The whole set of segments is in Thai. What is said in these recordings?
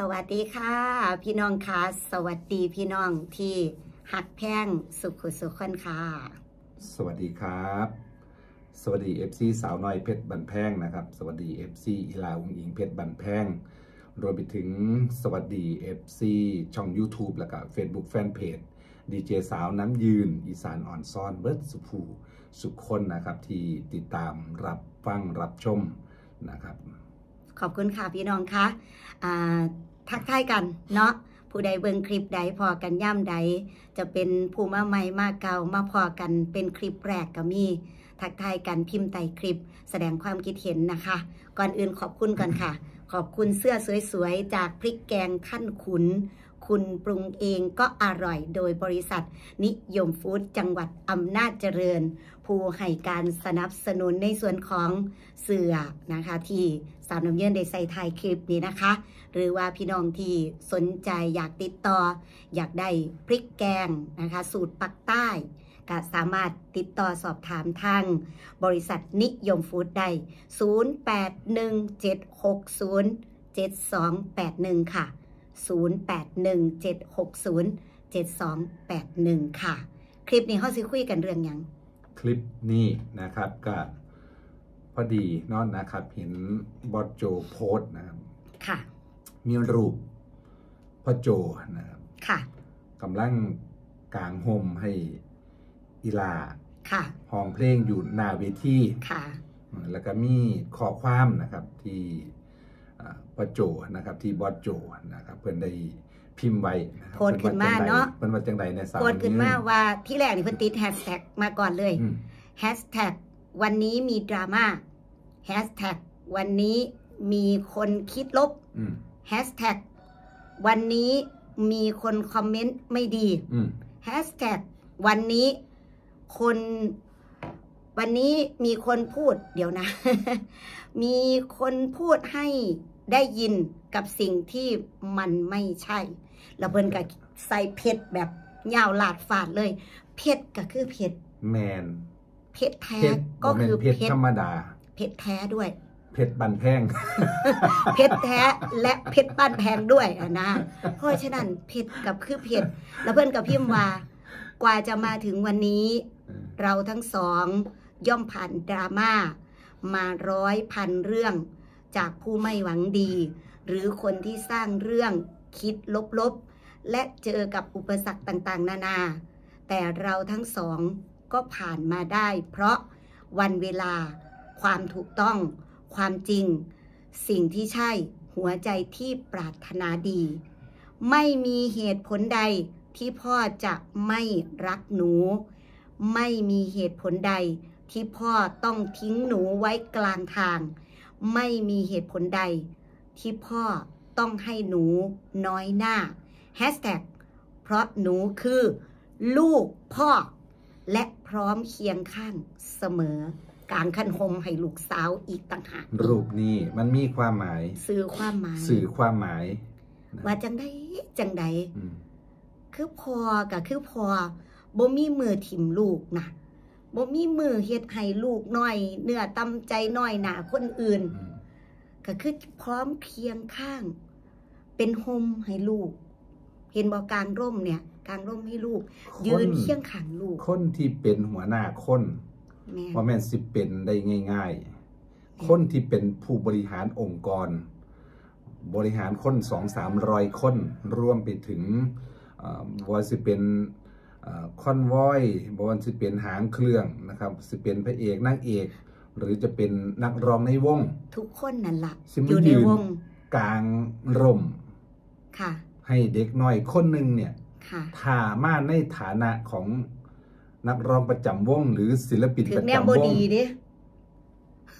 สวัสดีค่ะ พี่น้องค่ะ สวัสดีพี่น้องที่หักแพงสุขุสุขคนค่ะ สวัสดีครับ สวัสดี FC สาวน้อยเพชรบันแพงนะครับ สวัสดี FC อีลาอุงอิงเพชรบันแพงรวมไปถึงสวัสดี FC ช่อง YouTube แล้วก็ Facebook Fanpage ดีเจสาวน้ำยืน อีสานอ่อนซ่อนเบิร์ดสุภูสุขคนนะครับ ที่ติดตามรับฟังรับชมนะครับขอบคุณค่ะพี่น้องค่ะอ่า ทักทายกันเนาะผู้ใดเบิ่งคลิปใดพอกันย่ำใด จะเป็นผู้มาใหม่มาเก่ามาพอกันเป็นคลิปแรกก็มี ทักทายกันพิมพ์ใต้คลิป แสดงความคิดเห็นนะคะ ก่อนอื่นขอบคุณก่อนค่ะ ขอบคุณเสื้อสวยๆ จากพริกแกงท่านขุน คุณปรุงเองก็อร่อยโดยบริษัท นิยมฟู้ดจังหวัดอำนาจเจริญ ผู้ให้การสนับสนุนในส่วนของเสือนะคะ ที่สาวน้ำเยื่นได้ใส่ถ่ายคลิปนี้นะคะ หรือว่าพี่น้องที่สนใจอยากติดต่อ อยากได้พริกแกงนะคะ สูตรปักใต้ก็สามารถติดต่อสอบถามทางบริษัทนิยมฟู้ดได้ 0817607281 ค่ะ 0817607281 ค่ะ คลิปนี้เขาสิคุยกันเรื่องหยัง คลิปนี้นะครับก็พอดีเนอนนะครับ เห็นบอสโจโพสต์นะครับ ค่ะ มีรูปพ่อโจนะครับค่ะ กำลังกลางห่มให้อีลาค่ะ ห้องเพลงอยู่หน้าเวทีค่ะ แล้วก็มีข้อความนะครับที่อ่า พ่อโจนะครับที่บอสโจนะครับเพื่อนได้พิมพ์ไว้ะครับโพสต์ขึ้นมาเนาะเพื่อนว่าจังใดในสาวโพสต์ขึ้นมาว่าที่แรกนี่เพิ่นติดแฮชแท็กมาก่อนเลยอืมแฮชแท็กวันนี้มีดราม่าแฮชแท็กวันนี้มีคนคิดลบอืมแฮชแท็กวันนี้มีคนคอมเมนต์ไม่ดีอืมแฮชแท็กวันนี้คนวันนี้มีคนพูดเดี๋ยวนะ มีคนพูดให้ ได้ยินกับสิ่งที่มันไม่ใช่ แล้วเพิ่นก็ใส่เพชรแบบยาวหลาดฝาดเลย เพชรก็คือเพชรแมนเพชรแท้เพชรก็บ่แม่นคือเพชรเพชธรรรมดา เพชรแท้ด้วย เพชรบันแพงเพชรแท้และเพชรบ้านแพงด้วยอะนะเพราะฉะนั้นเพชรกับคือเพชรแล้วเพื่อนกับพิมพ์ว่ากว่าจะมาถึงวันนี้ เราทั้งสองย่อมผ่านดราม่ามาร้อยพันเรื่อง จากผู้ไม่หวังดี หรือคนที่สร้างเรื่องคิดลบๆ และเจอกับอุปสรรคต่างๆ นานา แต่เราทั้งสองก็ผ่านมาได้ เพราะวันเวลา ความถูกต้อง ความจริง สิ่งที่ใช่หัวใจที่ปรารถนาดี ไม่มีเหตุผลใดที่พ่อจะไม่รักหนู ไม่มีเหตุผลใดที่พ่อต้องทิ้งหนูไว้กลางทาง ไม่มีเหตุผลใด ที่พ่อต้องให้หนูน้อยหน้าแฮชแท็กเพราะหนูคือ ลูกพ่อ และพร้อมเคียงข้างเสมอ การคันหมให้ลูกสาวอีกต่างหากรูปนี้มันมีความหมาย สื่อความหมาย สื่อความหมายนะว่าจังใดจังใดอืมคือพอกับคือพอบ่มีมือถิ่มลูกนะ บ่มีมือเฮ็ดให้ลูกน้อย เนื้อตำใจน้อยหนาคนอื่นอืมก็คือพร้อมเคียงข้าง เป็นโฮมให้ลูก เห็นบ่กลางร่มเนี่ยกลางร่มให้ลูก ยืนเคียงข้างลูก คนที่เป็นหัวหน้าคนแม่ว่าแม่นสิเป็นได้ง่าย ๆ คนที่เป็นผู้บริหารองค์กร บริหารคนสองสามร้อยคนรวมไปถึงเอ่อบ่ว่าสิเป็น คอนวอยบว่าสิเป็นหางเครื่องนะครับสิเป็นพระเอกนางเอก หรือจะเป็นนักร้องในวง ทุกคนนั่นล่ะสิมาอยู่ในยืนวงกลางร่มค่ะ ให้เด็กน้อยคนหนึ่งเนี่ยค่ะถ้ามาในฐานะของนักร้องประจำวง หรือศิลปินถึปงระแนวจำบ่วงดีเด้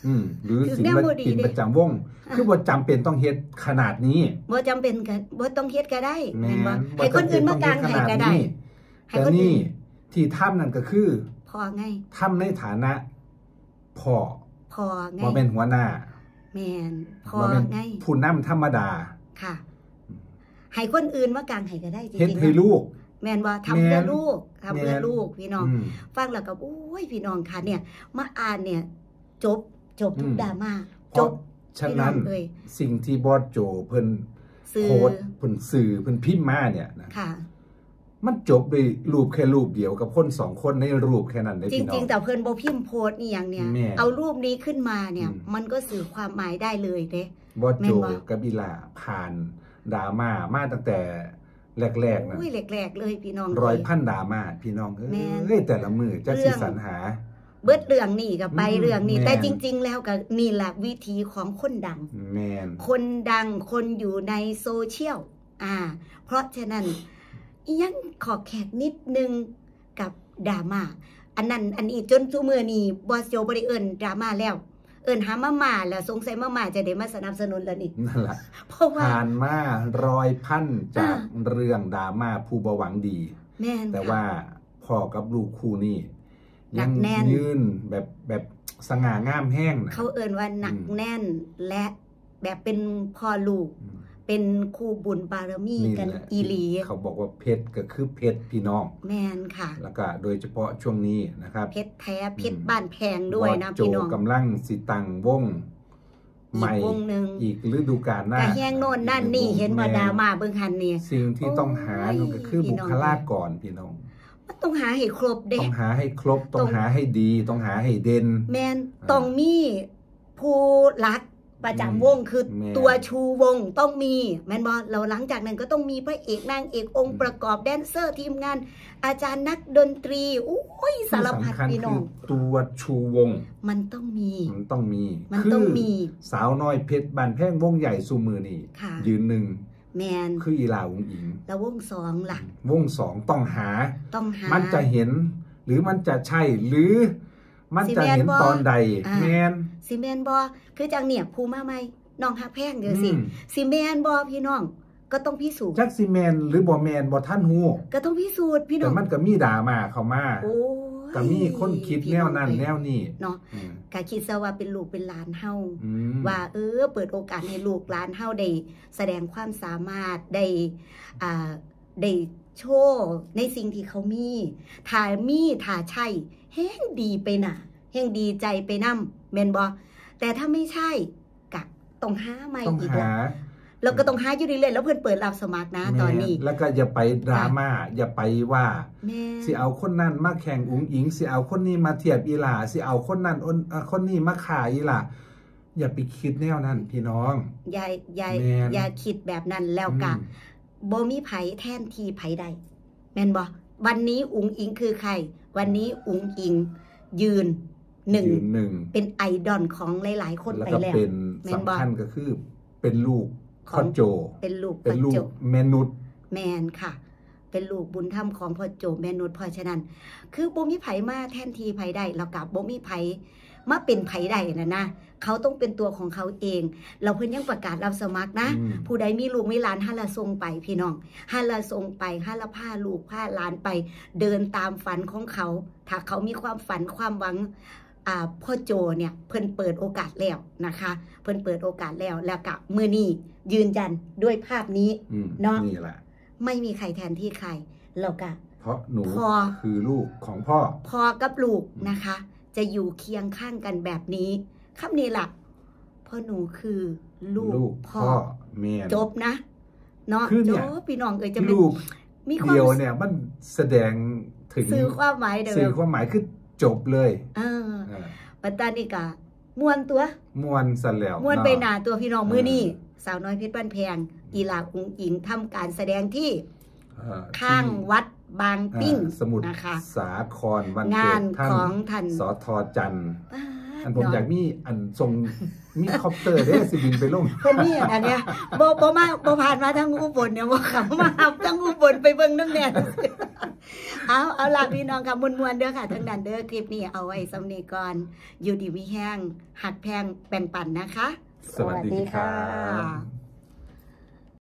อืมหรือถึงศิแนวลบ่ดีปินเด้ประจำวง คือบ่จำเป็นต้องเฮ็ดขนาดนี้บ่จำเป็นก็บ่ต้องเฮ็ดก็ได้แม่เห็นบ่นให้คนอื่นมากลางให้ก็ได้ให้ แต่คนนี่อื่นที่ทำนั่นก็คือพอไงทำในฐานะพ่อพอไงบ่เป็นหัวหน้าแม่นพอบ่เป็นไงผู้นำธรรมดาค่ะให้คนอื่นมากางให้ก็ได้จริงๆเฮ็ดให้ลูก แม่นว่าทำเพื่อแม่นลูกทำเพื่อแม่นลูกพี่น้องอืมฟังแล้วก็โอ้ยพี่น้องค่ะเนี่ย มาอ่านเนี่ย จบจบทุกอืมดราม่าเพจราะบฉะนั้นพี่น้องเอ้ยสิ่งที่บอสโจเพิ่นซื้อโพสต์เพิ่นสื่อเพิ่นพิมพ์มาเนี่ยนะค่ะ มันจบด้วยรูปแค่รูปเดียวกับคนสองคนในรูปแค่นั้นได้จพี่น้อริง ง ๆ แต่เพิ่นบ่พิมพ์โพสต์นี่อย่างเนี่ยแม่เอารูปนี้ขึ้นมาเนี่ย อืม มันก็สื่อความหมายได้เลยเด้ บอสแม่โจนบ่ กับบิลาผ่านดราม่ามาตั้งแต่แรกๆนะอุ้ยแรกๆเลยพี่น้องรอยเอ้พันดราม่าพี่น้องเอแม่น้ยแต่ละมือจะเรื่สิองสรรหา เบิดเรื่องนี่กับไปอืมเรื่องนี้แม่น แต่จริง ๆ แล้วก็นี่แหละวิธีของคนดัง แมน คนดังคนอยู่ในโซเชียลอ่า เพราะฉะนั้นอิห ยังขอแขกนิดนึงกับดราม่าอันนั้นอันนี้จนทุมือนี้บอสโจบริเอิญดราม่าแล้ว เอิญหามามาแล้วสงสัยมามาจะได้มาสนับสนุนแล้วนี่นั่นแหละเพราะว่าผ่านมารอยพันจากอ่าเรื่องดราม่าผู้บหวังดี แม่นแต่ค่ะว่าพ่อกับลูกคู่นี่หนัยักแน่นยืนแบบแบบสง่างามแห้งนะเขาเอิญว่าหนักอืมแน่นและแบบเป็นพ่อลูกอืม เป็นคู่บุญบารมีนี่กันแหละอีหลีที่เขาบอกว่าเพชรก็คือเพชรพี่น้อง แม่นค่ะ แล้วก็โดยเฉพาะช่วงนี้นะครับ เพชรแท้เพชรอืมบ้านแพงด้วยนะบอสโจพี่น้องกำลังสิตังวงอีใหม่กวงหนึ่งอีกฤดูกาลหน้ากะแห้งโน่นนั่นนี่เห็นว่าดราม่าเบิ่งหันนี่สิ่งที่ต้องหาโอ้ยนั่นก็คือพี่บุน้องคลากรพี่น้องมันต้องหาให้ครบเด้ต้องหาให้ครบ ต้อต้องงหาให้ดี ต้องหาให้เด่น แมนอ่าต้องมีผู้รัก ประจำวงคือแม่น ตัวชูวงต้องมีแมนบอเราหลังจากนั้นก็ต้องมีพระเอกนางเอกองค์ประกอบแดนเซอร์ทีมงาน อาจารย์นักดนตรีอุ้ยสารพัดที่สำคัญพี่น้คือองตัวชูวง มันต้องมี มันต้องมีมันคืต้องมีสาวน้อยเพชรบานแพงวงใหญ่สูมือนี่ ค่ะ ยืนหนึ่งแมนคืออีลาอุงอิง แล้ววงสองล่ะวงสองต้องหา ต้องหามันจะเห็น หรือมันจะใช่หรือ มันจะเห็นสิแม่นบ่ตอนใดอ่าแมนซีเมนบอคือจังเนี่ยภูมาใหม่น้องฮักแพงเดี๋ยวสิอืมซีเมนบอพี่น้องก็ต้องพิสูจน์จักซีแมนหรือบอแมนบอท่านฮู้ก็ต้องพิสูจน์พี่น้แต่องมันก็มีด่ามาเข้ามาโอ้ยก็มีคนคิดพี่แนวองนั้นเอ้ยแนวนี้เนาะอืมก็คิดซะว่าเป็นลูกเป็นหลานเฮาอืมว่า เออ เปิดโอกาสให้ลูกหลานเฮาได้แสดงความสามารถได้อ่าได้โชว์ในสิ่งที่เขามีถ้ามีถ้าใช่ แห้งดีไปน่ะแห้งดีใจไปนำแม่นบ่แต่ถ้าไม่ใช่กะต้องหาใหม่ต้องอีกหาละแล้วก็ต้องหาอยู่เรื่อยๆแล้วเพิ่นเปิดรับสมัครนะตอนนี้แม่แล้วก็อย่าไปดราม่าอย่าไปว่าแม่สิเอาคนนั้นมาแข่งอุ๋งอิงสิเอาคนนี้มาเทียบอีหลาสิเอาคนนั้นอนเอ่อคนนี้มาขายอีหลาอย่าไปคิดแนวนั้นพี่น้องอย่าอย่าแม่นอย่าคิดแบบนั้นแล้วกะอืมบ่มีไผแทนทีไผใดแม่นบ่ วันนี้อุงอิงคือใคร วันนี้อุงอิงยืนหนึ่งยืนหนึ่งเป็นไอดอลของหลาย ๆ คนแล้วไปก็แล้วเป็นแม่นบ่สำคัญก็คือเป็นลูกขพ่อองโจ เป็นลูกเป็นพ่อลูโจกเมนุษย์แมนค่ะ เป็นลูกบุญธรรมของพ่อโจแม่นุชเพราะฉะนั้น คือบ่มีไผมาแทนทีไผได้แล้วกับบ่มีไผ มาเป็นไผได้นะนะเขาต้องเป็นตัวของเขาเอง เราเพิ่นยังประกาศรับสมัครนะอืมผู้ใดมีลูกมีหลานห้าละทรงไปพี่น้องห้าละทรงไปห้าละผ้าลูกผ้าหลานไป เดินตามฝันของเขา ถ้าเขามีความฝันความหวังอ่าพ่อโจเนี่ยเพิ่นเปิดโอกาสแล้วนะคะ เพิ่นเปิดโอกาสแล้วแล้วกับมือนี้ยืนยันด้วยภาพนี้อืมเนาะนี่แหละไม่มีใครแทนที่ใครแล้วก็เพราะหนูพอคือลูกของพ่อพ่อกับลูกนะคะ จะอยู่เคียงข้างกันแบบนี้คำนี้ล่ะพ่อหนูคือลูกลูกพ่พ่ออแม่จบนะเนาะคือจเนี่ยบพี่น้องเอ้ยจะเป็นลูกมีความเดียวเนี่ยมันแสดงถึงสื่อความหมายเดี๋ยวสื่อความหมายคือจบเลยเออเออปัตตานีกะมวนตัวมวนสแล้วมวนเาะไปหนาตัวพี่น้องเออมือนี่สาวน้อยเพชรบ้านแพงอีหลาอุงอิงทำการแสดงที่เอ่อ ข้างที่วัดบางปิ้งอ่าสมุทรนะคะสาครวันงาเกินดท่านของท่านสอทอจันทร์ป๊าดอันผมเนาะอยากมีอันทรงมีคอปเตอร์เด้สิบินไปลงเพิ่นนี่อันเนี้ยบ่บ่มาบ่ผ่านมาทั้งอุบลเนี่ยบ่ขับมาทั้งอุบลไปเบิ่งน้ำแน่เอาเอาล่ะพี่น้องค่ะมวนๆเด้อค่ะทั้งนั้นเด้อคลิปนี้เอาไว้สำนีก่อนอยู่ดีมีแห้งหักแพงแบ่งปันนะคะ สวัสดีครับ